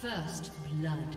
First blood.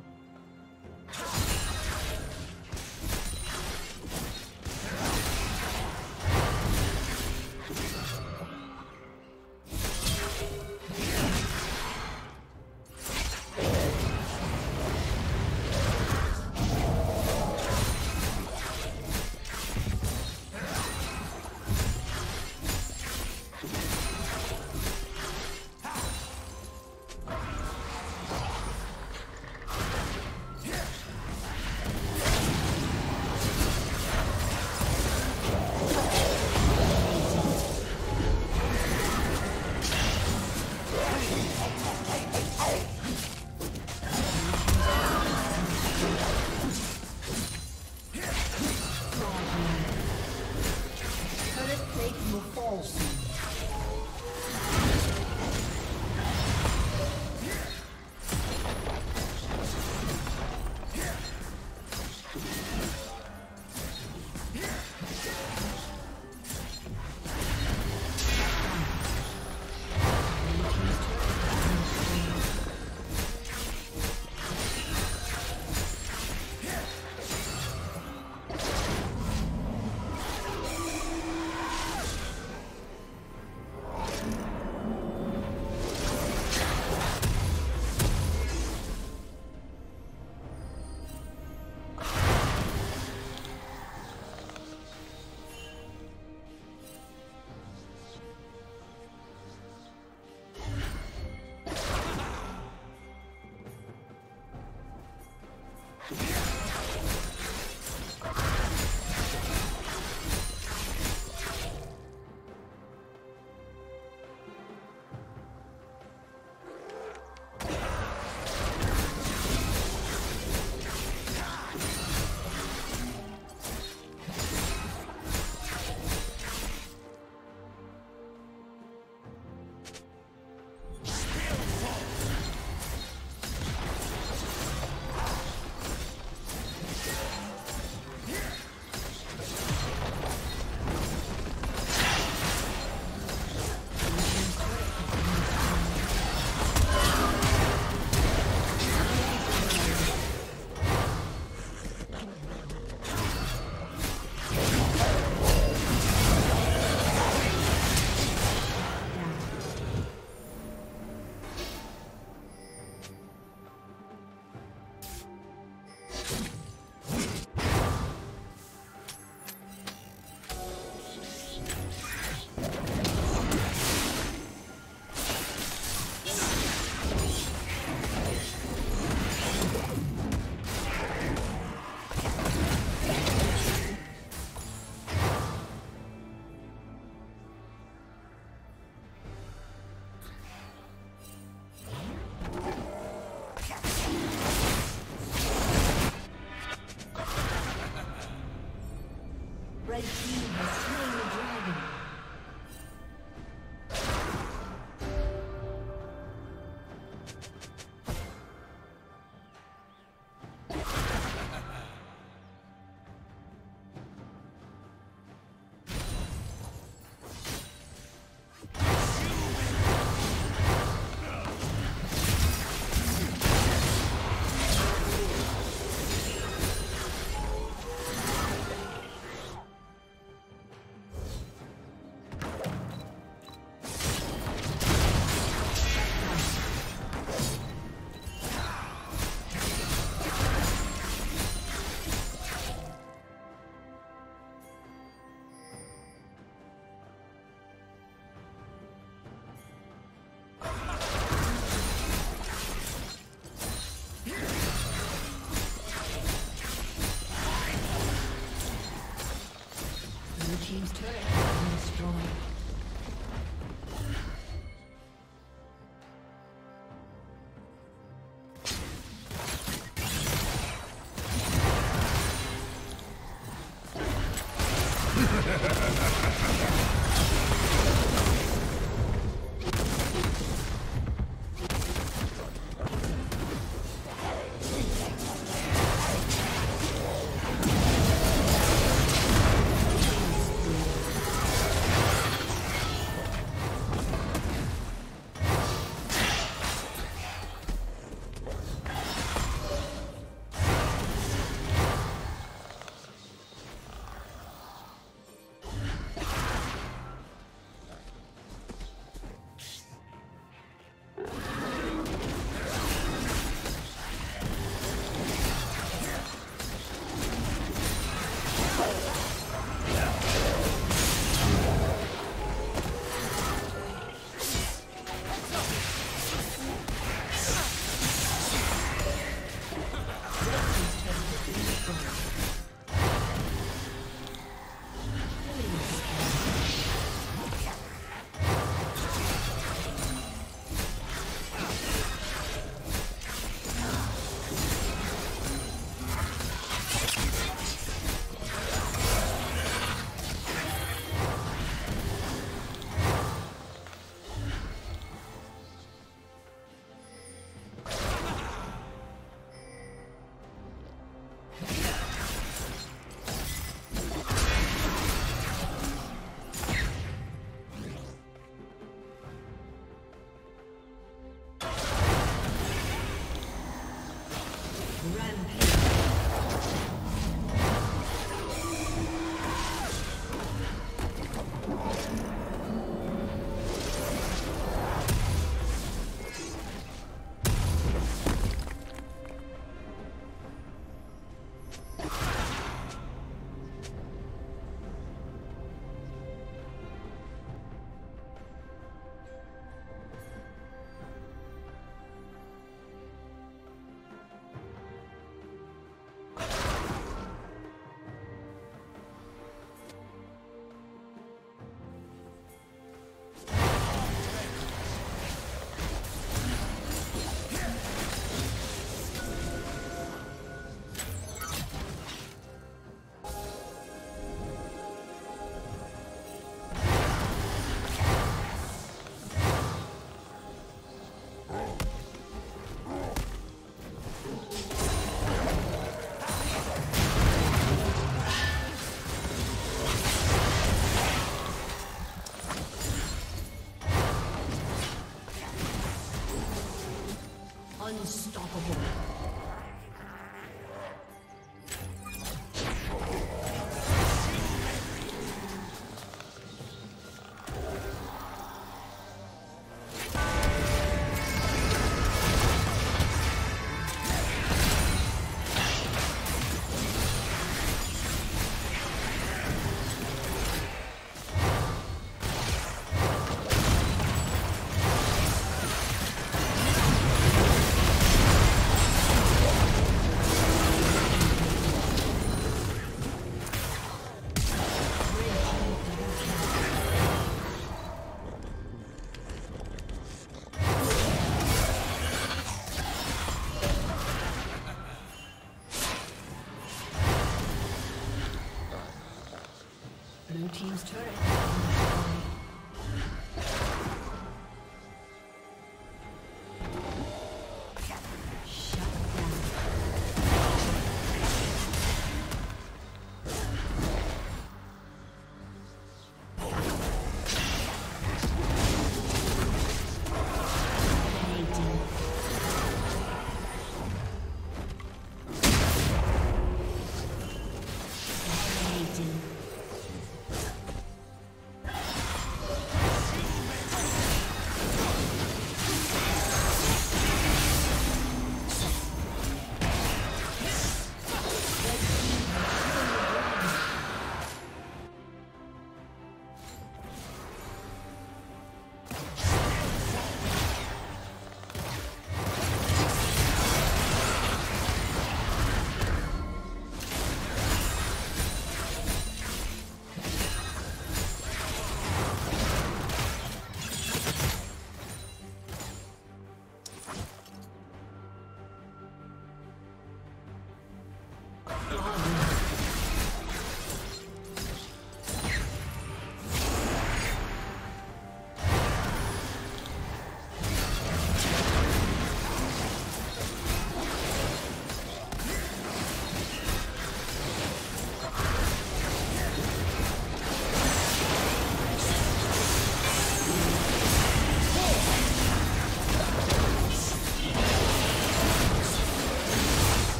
Team's turret